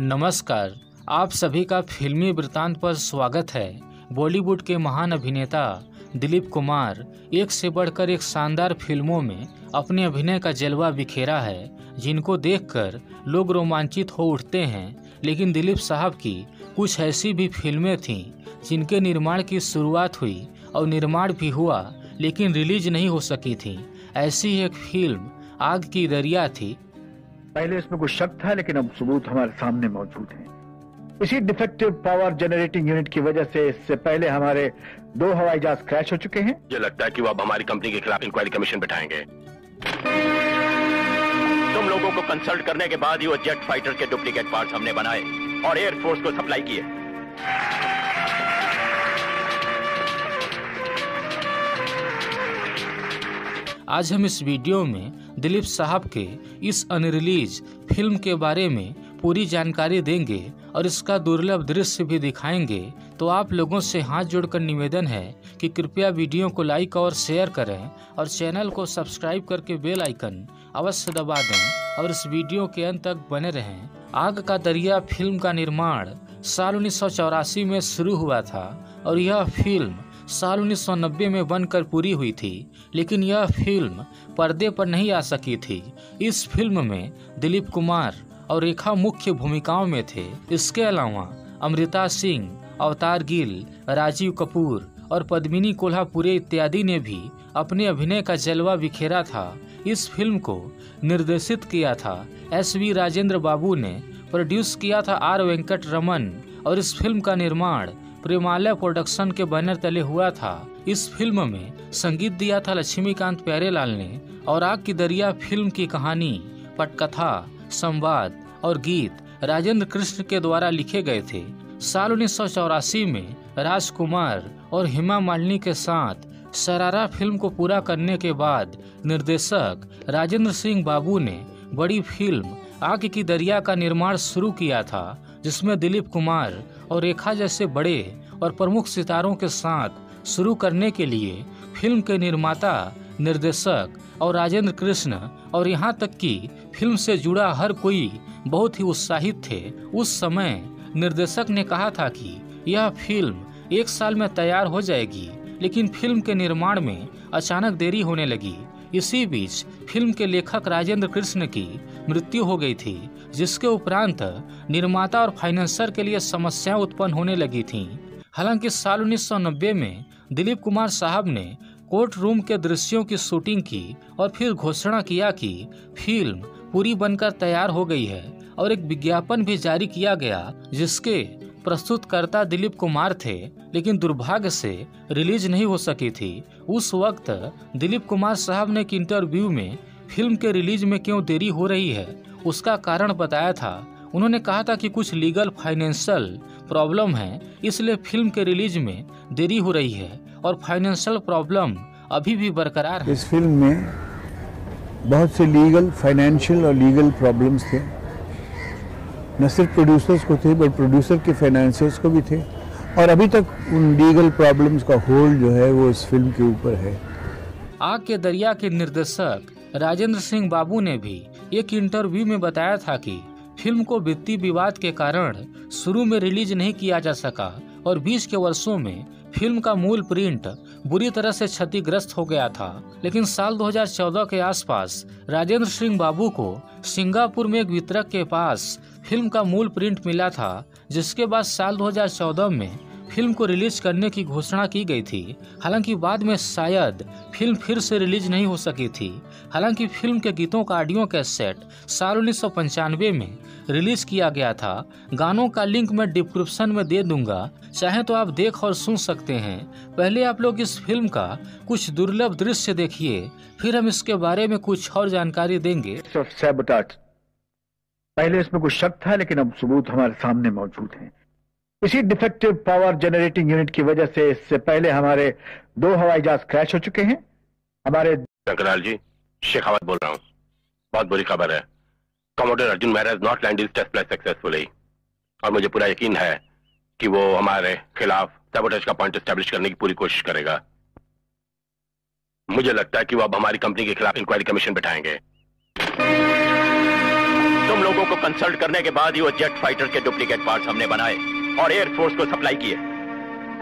नमस्कार, आप सभी का फिल्मी वृतांत पर स्वागत है। बॉलीवुड के महान अभिनेता दिलीप कुमार एक से बढ़कर एक शानदार फ़िल्मों में अपने अभिनय का जलवा बिखेरा है, जिनको देखकर लोग रोमांचित हो उठते हैं। लेकिन दिलीप साहब की कुछ ऐसी भी फ़िल्में थीं, जिनके निर्माण की शुरुआत हुई और निर्माण भी हुआ, लेकिन रिलीज़ नहीं हो सकी थी। ऐसी एक फ़िल्म आग की दरिया थी पहले इसमें कुछ शक था, लेकिन अब सबूत हमारे सामने मौजूद हैं। इसी डिफेक्टिव पावर जनरेटिंग यूनिट की वजह से इससे पहले हमारे दो हवाई जहाज़ क्रैश हो चुके हैं। मुझे लगता है कि वो अब हमारी कंपनी के खिलाफ इंक्वायरी कमीशन बैठाएँगे। तुम लोगों को कंसल्ट करने के बाद ही वो जेट फाइटर के डुप्लीकेट पार्ट्स हमने बनाए और एयरफोर्स को सप्लाई किए। आज हम इस वीडियो में दिलीप साहब के इस अनरिलीज फ़िल्म के बारे में पूरी जानकारी देंगे और इसका दुर्लभ दृश्य भी दिखाएँगे। तो आप लोगों से हाथ जोड़कर निवेदन है कि कृपया वीडियो को लाइक और शेयर करें और चैनल को सब्सक्राइब करके बेल आइकन अवश्य दबा दें और इस वीडियो के अंत तक बने रहें। आग का दरिया फ़िल्म का निर्माण साल उन्नीस सौ चौरासी में शुरू हुआ था और यह फ़िल्म साल 1990 में बनकर पूरी हुई थी, लेकिन यह फ़िल्म पर्दे पर नहीं आ सकी थी। इस फ़िल्म में दिलीप कुमार और रेखा मुख्य भूमिकाओं में थे। इसके अलावा अमृता सिंह, अवतार गिल, राजीव कपूर और पद्मिनी कोल्हापुरे इत्यादि ने भी अपने अभिनय का जलवा बिखेरा था। इस फ़िल्म को निर्देशित किया था। एस वी राजेंद्र बाबू ने प्रोड्यूस किया था आर वेंकट रमन और इस फ़िल्म का निर्माण प्रेमालय प्रोडक्शन के बैनर तले हुआ था। इस फ़िल्म में संगीत दिया था लक्ष्मीकांत प्यारेलाल ने और आग की दरिया फ़िल्म की कहानी, पटकथा, संवाद और गीत राजेंद्र कृष्ण के द्वारा लिखे गए थे। साल उन्नीस सौ चौरासी में राजकुमार और हेमा मालिनी के साथ सरारा फ़िल्म को पूरा करने के बाद निर्देशक राजेंद्र सिंह बाबू ने बड़ी फ़िल्म आग की दरिया का निर्माण शुरू किया था। जिसमें दिलीप कुमार और रेखा जैसे बड़े और प्रमुख सितारों के साथ शुरू करने के लिए फ़िल्म के निर्माता, निर्देशक और राजेंद्र कृष्ण और यहाँ तक कि फ़िल्म से जुड़ा हर कोई बहुत ही उत्साहित थे। उस समय निर्देशक ने कहा था कि यह फ़िल्म एक साल में तैयार हो जाएगी, लेकिन फ़िल्म के निर्माण में अचानक देरी होने लगी। इसी बीच फ़िल्म के लेखक राजेंद्र कृष्ण की मृत्यु हो गई थी, जिसके उपरांत निर्माता और फाइनेंसर के लिए समस्याएँ उत्पन्न होने लगी थीं। हालाँकि साल 1990 में दिलीप कुमार साहब ने कोर्ट रूम के दृश्यों की शूटिंग की और फिर घोषणा किया कि फ़िल्म पूरी बनकर तैयार हो गई है और एक विज्ञापन भी जारी किया गया, जिसके प्रस्तुतकर्ता दिलीप कुमार थे, लेकिन दुर्भाग्य से रिलीज़ नहीं हो सकी थी। उस वक्त दिलीप कुमार साहब ने एक इंटरव्यू में फ़िल्म के रिलीज़ में क्यों देरी हो रही है, उसका कारण बताया था। उन्होंने कहा था कि कुछ लीगल फाइनेंशियल प्रॉब्लम है, इसलिए फ़िल्म के रिलीज़ में देरी हो रही है और फाइनेंशियल प्रॉब्लम अभी भी बरकरार है। इस फ़िल्म में बहुत से लीगल, फाइनेंशियल और लीगल प्रॉब्लम्स थे। न सिर्फ़ प्रोड्यूसर्स को थे बट प्रोड्यूसर के फाइनेंसियर्स को भी थे। और अभी तक उन लीगल प्रॉब्लम्स का होल्ड जो है, वो इस फ़िल्म के ऊपर है। आग के दरिया के निर्देशक राजेंद्र सिंह बाबू ने भी एक इंटरव्यू में बताया था कि फ़िल्म को वित्तीय विवाद के कारण शुरू में रिलीज़ नहीं किया जा सका, और बीच के वर्षों में फ़िल्म का मूल प्रिंट बुरी तरह से क्षतिग्रस्त हो गया था, लेकिन साल 2014 के आसपास राजेंद्र सिंह बाबू को सिंगापुर में एक वितरक के पास फ़िल्म का मूल प्रिंट मिला था, जिसके बाद साल 2014 में फ़िल्म को रिलीज़ करने की घोषणा की गई थी। हालाँकि बाद में शायद फ़िल्म फिर से रिलीज़ नहीं हो सकी थी। हालाँकि फ़िल्म के गीतों का ऑडियो कैसेट साल उन्नीस सौ पंचानवे में रिलीज़ किया गया था। गानों का लिंक मैं डिस्क्रिप्शन में दे दूँगा। चाहे तो आप देख और सुन सकते हैं। पहले आप लोग इस फ़िल्म का कुछ दुर्लभ दृश्य देखिए, फिर हम इसके बारे में कुछ और जानकारी देंगे। पहले इसमें कुछ शक था, लेकिन अब सबूत हमारे सामने मौजूद हैं। इसी डिफेक्टिव पावर जनरेटिंग यूनिट की वजह से इससे पहले हमारे दो हवाई जहाज़ क्रैश हो चुके हैं। हमारे शंकरलाल जी शेखावत बोल रहा हूँ। बहुत बुरी खबर है। Commodore Arjun Maharaj not land test place successfully और मुझे पूरा यकीन है कि वो हमारे खिलाफ सेबोटेज का पॉइंट स्टैब्लिश करने की पूरी कोशिश करेगा। मुझे लगता है कि वो अब हमारी कंपनी के खिलाफ इंक्वायरी कमीशन बैठाएँगे। तुम लोगों को कंसल्ट करने के बाद ही वो जेट फाइटर के डुप्लीकेट पार्ट्स हमने बनाए। और एयरफोर्स को सप्लाई किए।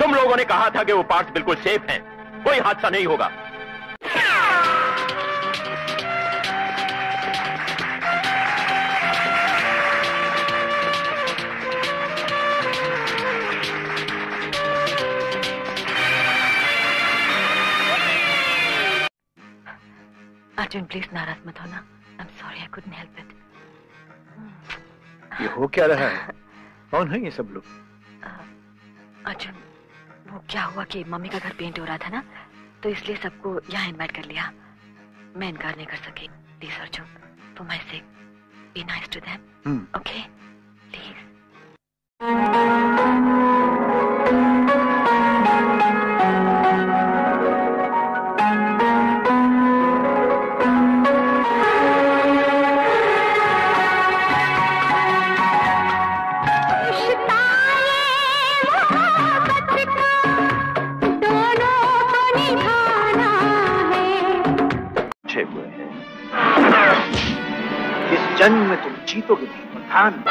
तुम लोगों ने कहा था कि वो पार्ट्स बिल्कुल सेफ़ हैं। कोई हादसा नहीं होगा। अर्जुन प्लीज़ नाराज़ मत होना। I am sorry I couldn't help it ये हो क्या रहा है? कौन है ये सब लोग? अर्जुन वो क्या हुआ कि मम्मी का घर पेंट हो रहा था ना? तो इसलिए सबको यहाँ इन्वाइट कर लिया। मैं इनकार नहीं कर सकी। प्लीज़ अर्जुन तुम ऐसे बी नाइस टू देम प्रधान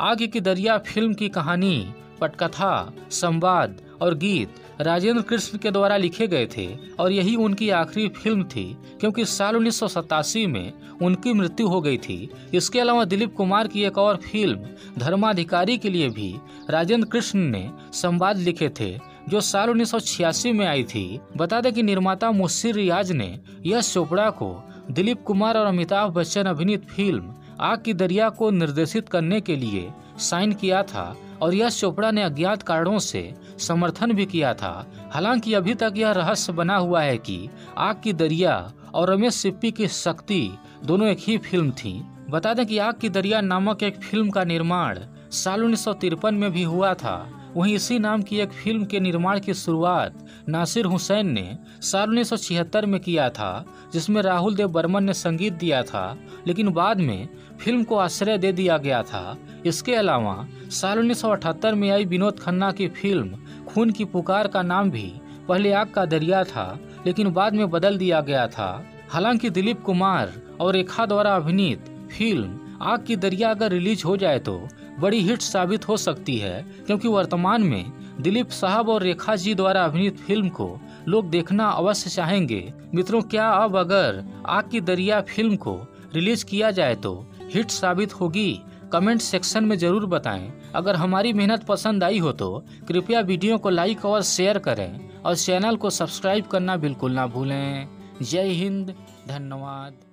आगे की दरिया फ़िल्म की कहानी, पटकथा, संवाद और गीत राजेंद्र कृष्ण के द्वारा लिखे गए थे और यही उनकी आखिरी फ़िल्म थी, क्योंकि साल उन्नीस सौ सतासी में उनकी मृत्यु हो गई थी। इसके अलावा दिलीप कुमार की एक और फ़िल्म, धर्माधिकारी के लिए भी राजेंद्र कृष्ण ने संवाद लिखे थे। जो साल उन्नीस सौ छियासी में आई थी, बता दें कि निर्माता मुस्सिर रियाज ने यश चोपड़ा को दिलीप कुमार और अमिताभ बच्चन अभिनीत फ़िल्म आग की दरिया को निर्देशित करने के लिए साइन किया था और यश चोपड़ा ने अज्ञात कारणों से समर्थन भी किया था। हालाँकि अभी तक यह रहस्य बना हुआ है कि आग की दरिया और रमेश सिप्पी की शक्ति दोनों एक ही फ़िल्म थी। बता दें कि आग की दरिया नामक एक फ़िल्म का निर्माण साल उन्नीस सौ तिरपन में भी हुआ था। वहीं इसी नाम की एक फ़िल्म के निर्माण की शुरुआत नासिर हुसैन ने साल उन्नीस सौ छिहत्तर में किया था, जिसमें राहुल देव बर्मन ने संगीत दिया था, लेकिन बाद में फ़िल्म को आश्रय दे दिया गया था। इसके अलावा साल उन्नीस सौ अठहत्तर में आई विनोद खन्ना की फ़िल्म खून की पुकार का नाम भी पहले आग का दरिया था, लेकिन बाद में बदल दिया गया था। हालाँकि दिलीप कुमार और रेखा द्वारा अभिनीत फ़िल्म आग की दरिया अगर रिलीज़ हो जाए तो बड़ी हिट साबित हो सकती है, क्योंकि वर्तमान में दिलीप साहब और रेखा जी द्वारा अभिनीत फ़िल्म को लोग देखना अवश्य चाहेंगे। मित्रों, क्या अब अगर आग की दरिया फ़िल्म को रिलीज़ किया जाए तो हिट साबित होगी? कमेंट सेक्शन में ज़रूर बताएँ। अगर हमारी मेहनत पसंद आई हो तो कृपया वीडियो को लाइक और शेयर करें और चैनल को सब्सक्राइब करना बिल्कुल ना भूलें। जय हिंद, धन्यवाद।